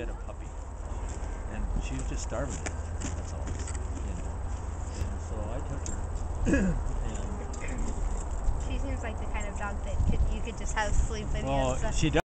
she a puppy, and she was just starving to death. That's all. You know. And so I took her, and She seems like the kind of dog that could, you could just have sleep with you. oh, and stuff. she does.